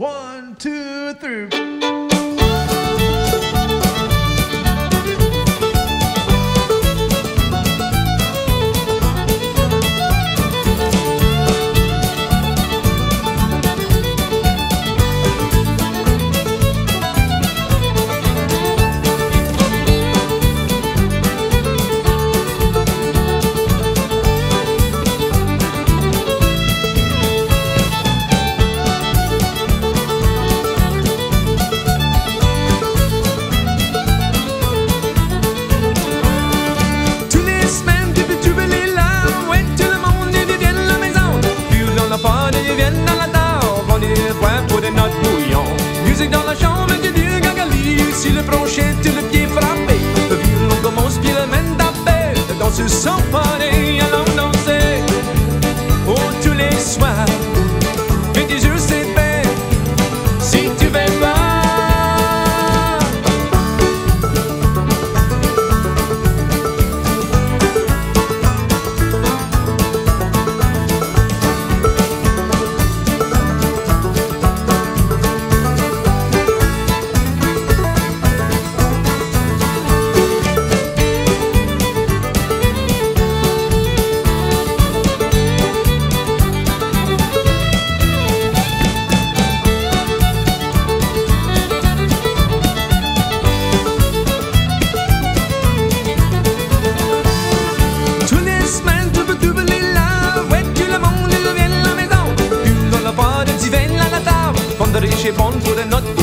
One, two, three. le bronchette, le pied she born to nut